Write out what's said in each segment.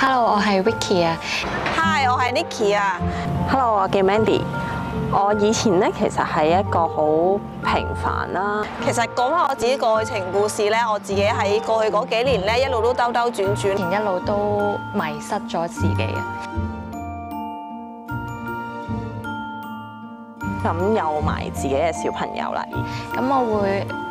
Hello，我係 Vicky 啊。Hi，我係 Nicky 啊。Hello，我叫 Mandy。我以前咧其實係一個好平凡啦，其實講翻我自己個愛情故事咧，我自己喺過去嗰幾年咧，一路都兜兜轉轉。前一路都迷失咗自己啊。咁有埋自己嘅小朋友啦。咁我會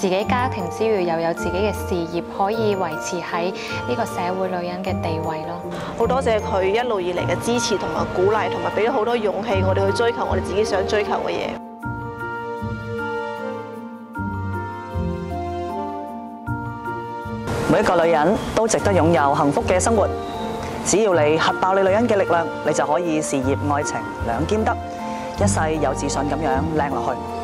自己家庭之餘，又有自己嘅事業，可以維持喺呢個社會女人嘅地位咯。好多謝佢一路以嚟嘅支持同埋鼓勵，同埋俾咗好多勇氣我哋去追求我哋自己想追求嘅嘢。每一個女人都值得擁有幸福嘅生活。只要你核爆你女人嘅力量，你就可以事業愛情兩兼得，一世有自信咁樣靚落去。